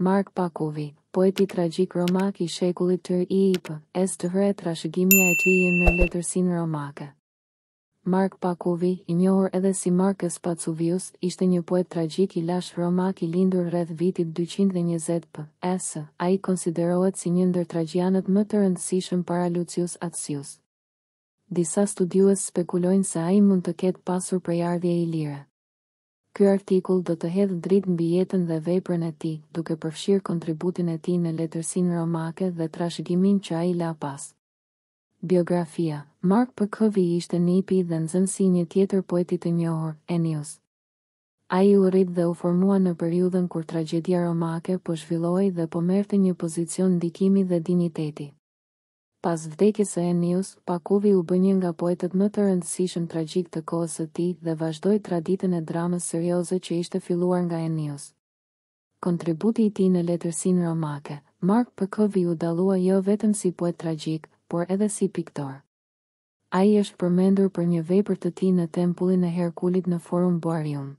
Mark Pakuvi, poeti tragjik romak i shekullit të II p.e.s. dhe trashëgimia e tij në letërsinë romake. Mark Pakuvi, i njohur edhe si Marcus Pacuvius, ishte një poet tragjik i lashtë romak i lindur rreth vitit dyqind e njëzet p.e.s. Ai konsiderohet si një ndër tragjianët më të rëndësishëm para Lucius Accius. Disa studiues spekulojnë se ai mund të ketë pasur prejardhje ilire. Ky artikull do të hedhë dritë mbi jetën dhe veprën e tij, duke përfshirë kontributin e tij në letërsinë romake dhe trashëgiminë që ai la pas. Biografia, Mark Pakuvi ishte nipi dhe nxënësi i një tjetër poeti të njohur, Ennius. Ai u rrit dhe u formua në periudhën kur tragjedia romake po zhvillohej dhe po merrte një pozicion ndikimi dhe dinjiteti. Pas vdekjes së Ennius, Pakuvi u bë një nga poetët më të rëndësishëm tragjikë të kohës së tij dhe vazhdoi traditën e dramës serioze që ishte filluar nga Ennius. Kontributi i tij në letërsinë romake, Mark Pakuvi u dallua jo vetëm si poet tragjik, por edhe si piktor. Ai është përmendur për një vepër të tij në Tempullin e Herkulit në Forum Boarium.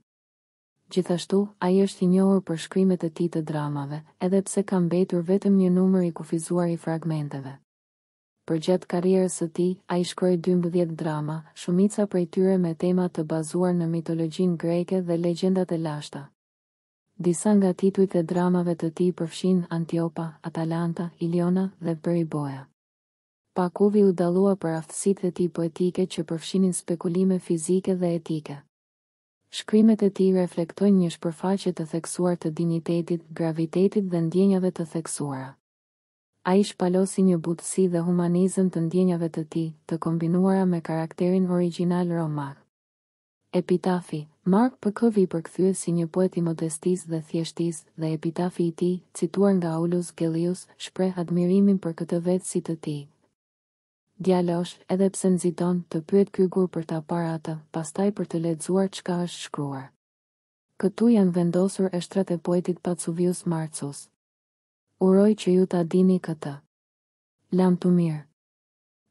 Gjithashtu, ai është i njohur për shkrimet e tij të dramave, edhe pse ka mbetur vetëm një numër i kufizuar i fragmenteve. Përgjatë karrierës së tij, ai shkroi dymbëdhjetë drama, shumica prej tyre me tema të bazuar në mitologjinë greke dhe legjendat e lashta. Disa nga titujt e dramave të tij përfshijnë Antiopa, Atalanta, Iliona dhe Periboea. Pakuvi u dallua për aftësitë e tij poetike që përfshinin spekulime fizike dhe etike. Shkrimet e tij reflektojnë një shpërfaqje të theksuar të dinjitetit, gravitetit dhe ndjenjave të theksuara. Ai shpalosi një butësi dhe humanizëm të ndjenjave të tij, të kombinuara me karakterin origjinal romak. Epitafi, Mark Pakuvi përkthehet si një poet i modestisë dhe thjeshtisë, dhe epitafi i tij, cituar nga Aulus Gellius, shpreh admirimin për këtë vetësi të tij, Djalosh, edhe pse nxiton, të pyet ky gur për ta parë atë, pastaj për të lexuar çka është shkruar. Këtu janë vendosur eshtrat e poetit Pacuvius Marcus. Uroj që ju ta dini këtë. Lamtumirë.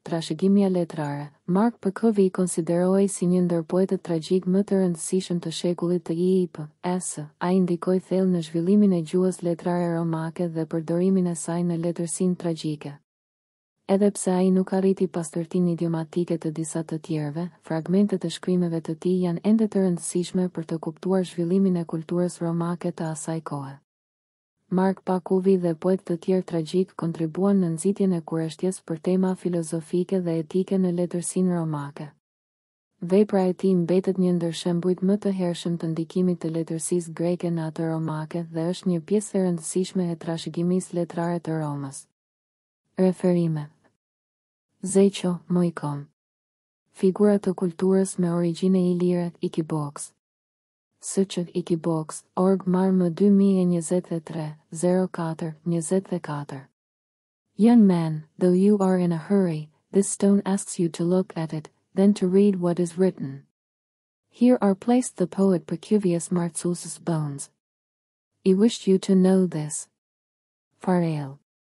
Trashëgimia letrare, Mark Pakuvi konsiderohej si një ndër poetët tragjikë më të rëndësishëm të shekullit të II p.e.s. Ai ndikoi thellë në zhvillimin e gjuhës letrare romake dhe përdorimin e saj në letërsinë tragjike. Edhe pse ai nuk arriti pastërtinë idiomatike të disa të tjerëve, fragmentet e shkrimeve të tij janë ende të rëndësishme për të kuptuar zhvillimin e kulturës romake të asaj kohe. Mark Pakuvi dhe poetë të tjerë tragjikë kontribuan në nxitjen e kureshtjes për tema filozofike dhe etike në letërsinë romake. Vepra e tij mbetet një ndër shembujt më të hershëm të ndikimit të letërsisë greke në atë romake dhe është një pjesë e rëndësishme e trashëgimisë letrare të Romës. Referime. Zeqo Moikon. Figura të kulturës me origjinë ilire, Ikiboks. box. Сычъыг Equibox, org.mar më 2023, 04, 24. Young man, though you are in a hurry, this stone asks you to look at it, then to read what is written. Here are placed the poet Procuvius Martius's bones. He wished you to know this. Farael.